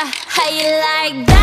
How you like that?